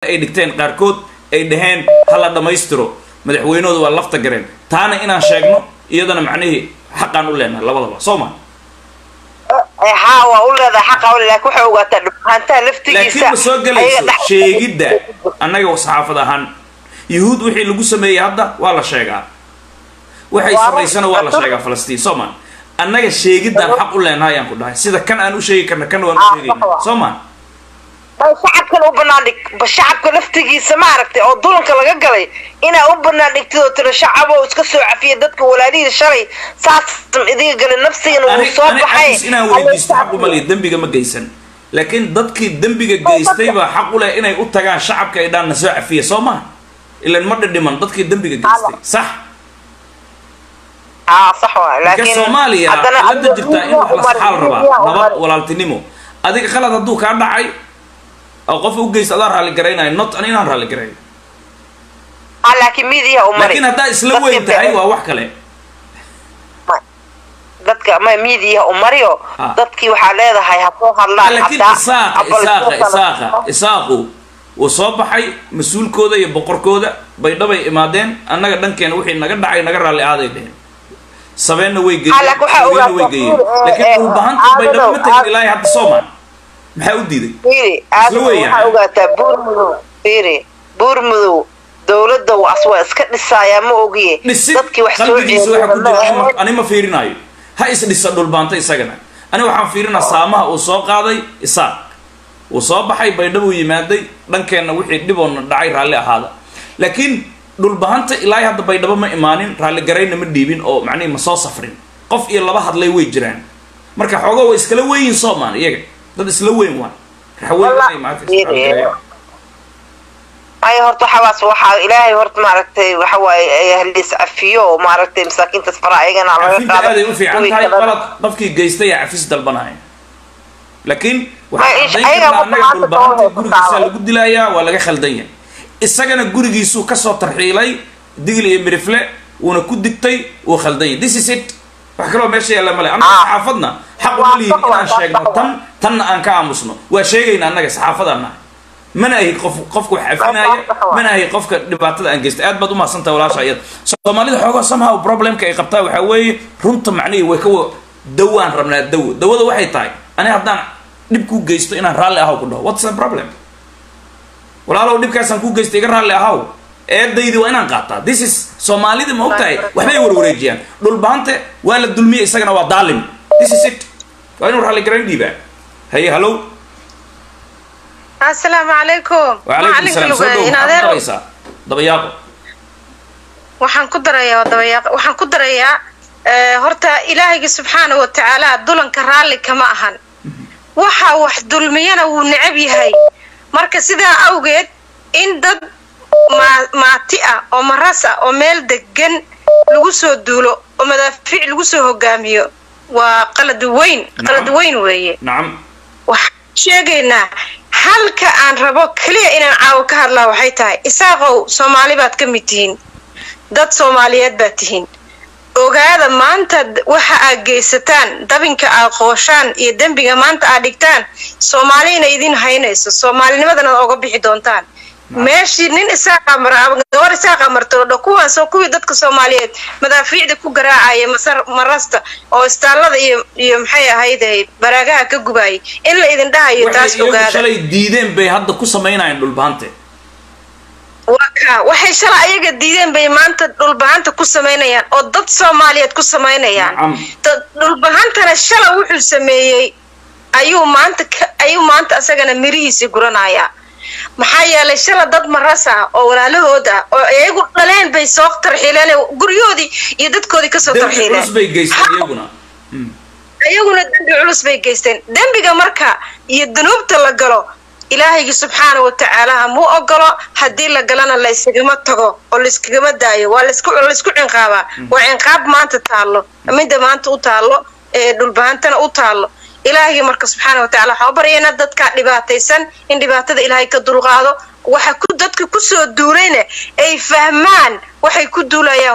ay dhigteen qaarkood ay dhaheen hala dhammaystiro madaxweynahooda waa lafta gareen. Taana inaan sheegno iyadana macnihii xaqaan u leenahay labadaba. Soo ma? Haa waa u leedahay xaqa u laakiin waxay ogaataa dhubhantaha laftigiisa. Laakiin ma soo gelayso sheegidda. Annaga saxaafad ahaan. Yuhuud wixii lagu sameeyey hadda waa la sheegaa. Waxay samaysana waa la sheegaa falastiin. Soo ma? Annaga sheegiddaan xaq u leenahay ayaan ku dhahay. Sida kan aan u sheegi karna kan waan u sheegayna. soo ma shacabkan u banaandhig shacabka laftigiisa maaragtay oo dulanka laga galay inaa u banaandhigtid oo tira shacab oo iska soo cafiya dadka walaalihii shalay saas idiga galay nafsigana wuu soo baxay. inaan weydiisto xaq dembiga ma geysan. Laakiin dadkii dembiga geystay baa xaq u leh inay u tagaan shacabka ay dhaanna soo cafiya soo maha ilan ma dhidhiman dadkii dembiga geystay sax? Marka soomaaliya cilada jirtaa in wax la saxaal rabaa nabad walaaltinimo. Adiga qalad hadduu kaa dhacay oo qof u geysta adaa raalli garaynayo not an inaan raalli garayn. Ah laakiin haddaa isla weyn tahay waa wax kale. Dadka ma miidiyaha u mariyo? Ah. dadkii waxaa leedahay ha soo hadlaan laakiin isaaqa isaaqa isaaqa isaaqu wuu soo baxay mas'uulkooda iyo boqorkooda baydhabay imaadeen annaga dhankeena wixii naga dhacay naga raalli aaday dheheen sabeenna way geeyeen way geeyeen. eh, laakiin eh, dhulbahanta baydhabo ma tegin ilaahay hadda soomaan maxaa u diiday? Fiiri aad Isla weeyaan. waxaa ogaataa buur mudow fiiri buur mudow dowladda waas waa iska dhisaayaa ma ogiye? Ani ma fiirinaayo ha is dhisa dhulbaanta isagana. Ani waxaan fiirinaa saamaha uu soo qaaday isaaq. Uu soo baxay baydhabuu yimaaday dhankeenna wixii dhiboona dhacay raalli ahaada. Laakiin dhulbahanta ilaahay hadda baydhabo ma imaanin raalli garayna ma dhiibin oo macnihi ma soo safrin. Qof iyo laba hadlay way jiraan. Marka xoogaa way iskala weyin soomaan iyaga dad isla weyn gareeyaan. ay horta waxaas waxaa ilaahay horta maaragtay waxa waaye haliis cafiyo oo maaragtay masaakiintas faraha ayagana laga qaado aaday u fiican tahay qalad qofkii geystay cafis dalbanaya. Laakiin Ma, waxaan ish- caddayn ayaga karnaa annaga maanta dhulbahanta soo gurigiisa haysataa. lagu dilayaa waa laga khaldan yahay. Isagana gurigiisuu ka soo tarxiilay digil iyo mirifle wuuna ku digtay wuu khaldan yahay. This is it wax kaloo meesha yaalla male annaga Ah. saxaafadna xaq uma lihin inaan sheegno tan tanna aan ka aamusno. Waa sheegayna annaga saxaafadaan nahay. Mana ahi qof qofka wax waa. mana ahi qofka dhibaatada aan geystay. Aad baad umahadsantaha walaasha iyada soomaalida xoogaa somehow problemka ay qabtaa waxaa weeye runta macnihii way ka wa dawaan rabnaa dawo. Dawada waxay tahay ani haddaan dhib kuu geysto inaan raalli ahaw ku dhaho. What's the problem? Walaalow dhibkaasaan kuu geystay iga raalli ahaw eedaydii waa inaan qaataa this is soomaalida ma og waxbay warwareejiyaan. Dhulbaante waa la dulmiya isagana waa daalim. This is it. Waa inuu raalligarayn dhiibaa. Haye hallow asalaamu calaykum waalaykum salaam. Soo dhow waxaad daraysaa dabayaaqo. Waxaan ku darayaa dabayaaq waxaan ku darayaa eh, horta ilaahayga subxaana wa tacaala dulanka raalli kama ahan. Waxa wax dulmiyana wuu necab yahay. Marka sidaa awgeed in dad maati ah oo maras ah oo meel degan lagu soo duulo oo madaafiic lagu soo hogaamiyo waa qalad weyn qalad weyn weeye. Waxaan sheegaynaa halka aan rabo keliya inaan caawo ka hadlaa waxay tahay isaaqow soomaali baad ka mid tihiin. Dad soomaaliyeed baad tihiin. Ogaada maanta waxa aad geysataan dabinka aad qooshaan iyo dembiga maanta aad dhigtaan soomaalina idin haynayso soomaalinimadana oga bixi doontaan meeshii nin isaaqa mara ama gabar isaaqa marto dho kuwaasoo kuwii dadka soomaaliyeed. Madaafiicda ku garaacaya masar marasta oo istaallada iyo iyo maxay ahayd baraagaha ka gubaayay in la idin dhahayo waxay taas ogaada. shalay diideen bay hadda ku samaynayaan dhulbahante waa kaa waxay shalay ayaga diideen bay maanta dhulbahanta ku samaynayaan oo dad soomaaliyeed ku samaynayaan dhulbahantana shalay wuxuu sameeyey ayuu maanta ayuu maanta asagana mirihiisii guranayaa maxaa yeelay shala dad maras ah oo walaalahood ah oo iyagu dhaleen bay soo tarxiileen guryahoodii iyo dadkoodii ka soo dembi tarxiileen. culus bay geysteen iyaguna. Iyaguna dembi culus bay geysteen. Dembiga marka iyo dunuubta la galo ilaahaygi subxaana wa tacaala hamuu ogolo haddii la galana layskagama tago oo layskagama daayo. Waa laysku cinqaabaa. Waa cinqaab maanta taallo midda maanta u taallo ee dhulbahantana u taallo ilaahaygi marka subxaana wa tacala waxaan u baryaynaa dadkaa dhibaataysan in dhibaatada ilaahay ka dulqaado. Waxa ku dadka ku soo duulayna ay fahmaan waxay ku duulayaan